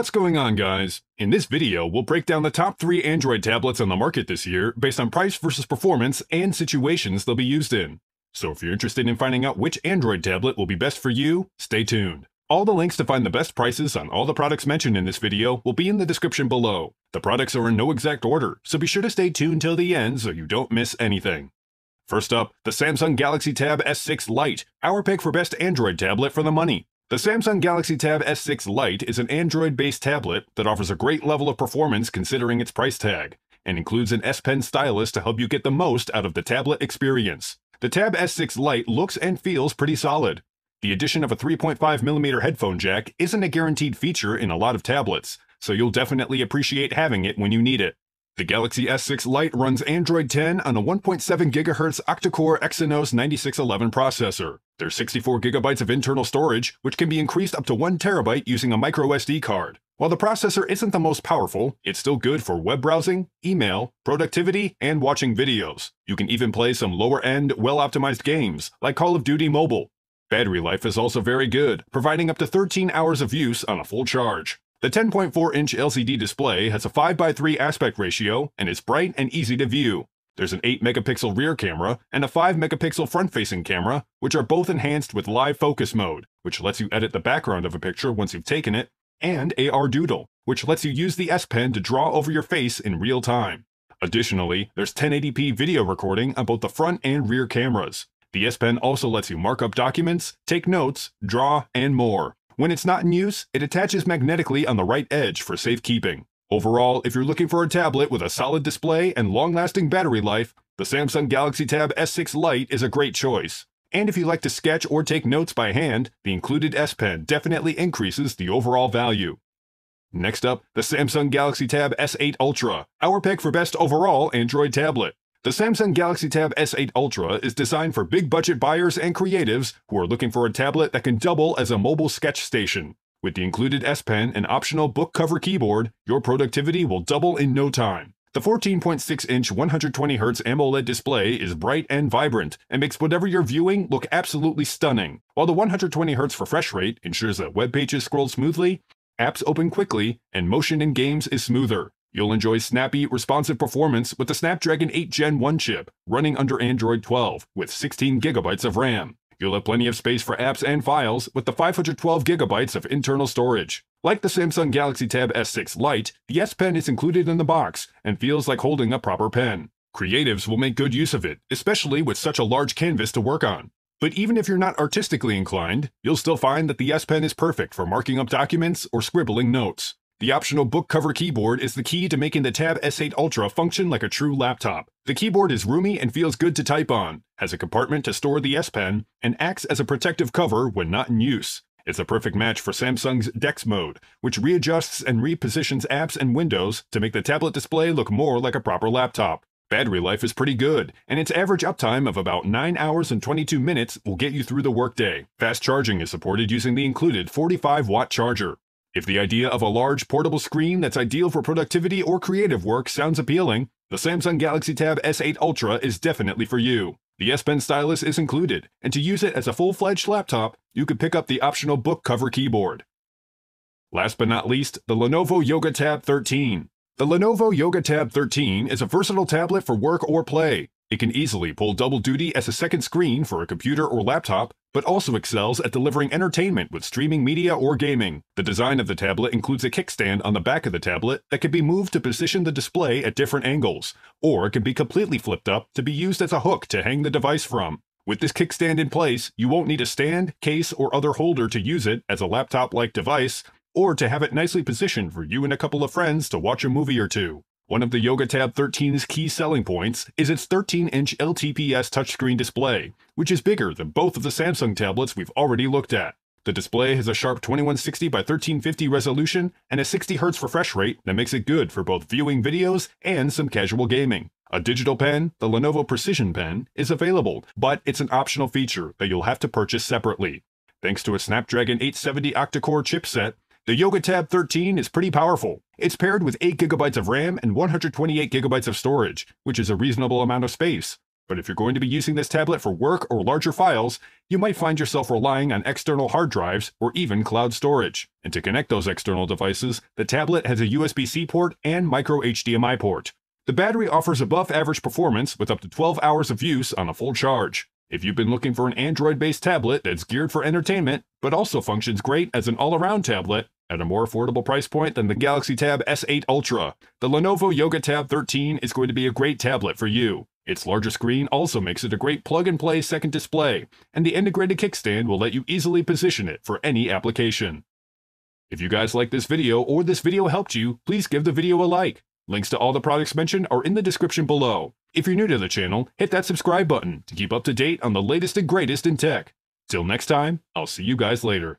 What's going on guys? In this video, we'll break down the top 3 Android tablets on the market this year based on price versus performance and situations they'll be used in. So if you're interested in finding out which Android tablet will be best for you, stay tuned. All the links to find the best prices on all the products mentioned in this video will be in the description below. The products are in no exact order, so be sure to stay tuned till the end so you don't miss anything. First up, the Samsung Galaxy Tab S6 Lite, our pick for best Android tablet for the money. The Samsung Galaxy Tab S6 Lite is an Android-based tablet that offers a great level of performance considering its price tag, and includes an S Pen stylus to help you get the most out of the tablet experience. The Tab S6 Lite looks and feels pretty solid. The addition of a 3.5mm headphone jack isn't a guaranteed feature in a lot of tablets, so you'll definitely appreciate having it when you need it. The Galaxy S6 Lite runs Android 10 on a 1.7 GHz octa-core Exynos 9611 processor. There's 64 gigabytes of internal storage, which can be increased up to 1 terabyte using a microSD card. While the processor isn't the most powerful, it's still good for web browsing, email, productivity, and watching videos. You can even play some lower-end, well-optimized games, like Call of Duty Mobile. Battery life is also very good, providing up to 13 hours of use on a full charge. The 10.4-inch LCD display has a 5x3 aspect ratio and is bright and easy to view. There's an 8-megapixel rear camera and a 5-megapixel front-facing camera, which are both enhanced with live focus mode, which lets you edit the background of a picture once you've taken it, and AR Doodle, which lets you use the S Pen to draw over your face in real time. Additionally, there's 1080p video recording on both the front and rear cameras. The S Pen also lets you mark up documents, take notes, draw, and more. When it's not in use, it attaches magnetically on the right edge for safekeeping. Overall, if you're looking for a tablet with a solid display and long-lasting battery life, the Samsung Galaxy Tab S6 Lite is a great choice. And if you like to sketch or take notes by hand, the included S Pen definitely increases the overall value. Next up, the Samsung Galaxy Tab S8 Ultra, our pick for best overall Android tablet. The Samsung Galaxy Tab S8 Ultra is designed for big budget buyers and creatives who are looking for a tablet that can double as a mobile sketch station. With the included S Pen and optional book cover keyboard, your productivity will double in no time. The 14.6-inch 120Hz AMOLED display is bright and vibrant and makes whatever you're viewing look absolutely stunning, while the 120Hz refresh rate ensures that web pages scroll smoothly, apps open quickly, and motion in games is smoother. You'll enjoy snappy, responsive performance with the Snapdragon 8 Gen 1 chip, running under Android 12, with 16GB of RAM. You'll have plenty of space for apps and files with the 512 gigabytes of internal storage. Like the Samsung Galaxy Tab S6 Lite, the S Pen is included in the box and feels like holding a proper pen. Creatives will make good use of it, especially with such a large canvas to work on. But even if you're not artistically inclined, you'll still find that the S Pen is perfect for marking up documents or scribbling notes. The optional book cover keyboard is the key to making the Tab S8 Ultra function like a true laptop. The keyboard is roomy and feels good to type on, has a compartment to store the S Pen, and acts as a protective cover when not in use. It's a perfect match for Samsung's DeX mode, which readjusts and repositions apps and windows to make the tablet display look more like a proper laptop. Battery life is pretty good, and its average uptime of about 9 hours and 22 minutes will get you through the workday. Fast charging is supported using the included 45 watt charger. If the idea of a large portable screen that's ideal for productivity or creative work sounds appealing, the Samsung Galaxy Tab S8 Ultra is definitely for you. The S Pen stylus is included, and to use it as a full-fledged laptop, you could pick up the optional book cover keyboard. Last but not least, the Lenovo Yoga Tab 13. The Lenovo Yoga Tab 13 is a versatile tablet for work or play. It can easily pull double duty as a second screen for a computer or laptop, but also excels at delivering entertainment with streaming media or gaming. The design of the tablet includes a kickstand on the back of the tablet that can be moved to position the display at different angles, or it can be completely flipped up to be used as a hook to hang the device from. With this kickstand in place, you won't need a stand, case, or other holder to use it as a laptop-like device, or to have it nicely positioned for you and a couple of friends to watch a movie or two. One of the Yoga Tab 13's key selling points is its 13-inch LTPS touchscreen display, which is bigger than both of the Samsung tablets we've already looked at. The display has a sharp 2160 by 1350 resolution and a 60 Hz refresh rate that makes it good for both viewing videos and some casual gaming. A digital pen, the Lenovo Precision Pen, is available, but it's an optional feature that you'll have to purchase separately. Thanks to a Snapdragon 870 octa-core chipset, the Yoga Tab 13 is pretty powerful. It's paired with 8GB of RAM and 128GB of storage, which is a reasonable amount of space. But if you're going to be using this tablet for work or larger files, you might find yourself relying on external hard drives or even cloud storage. And to connect those external devices, the tablet has a USB-C port and micro HDMI port. The battery offers above average performance with up to 12 hours of use on a full charge. If you've been looking for an Android-based tablet that's geared for entertainment, but also functions great as an all-around tablet, at a more affordable price point than the Galaxy Tab S8 Ultra, the Lenovo Yoga Tab 13 is going to be a great tablet for you. Its larger screen also makes it a great plug-and-play second display, and the integrated kickstand will let you easily position it for any application. If you guys like this video or this video helped you, please give the video a like. Links to all the products mentioned are in the description below. If you're new to the channel, hit that subscribe button to keep up to date on the latest and greatest in tech. Till next time, I'll see you guys later.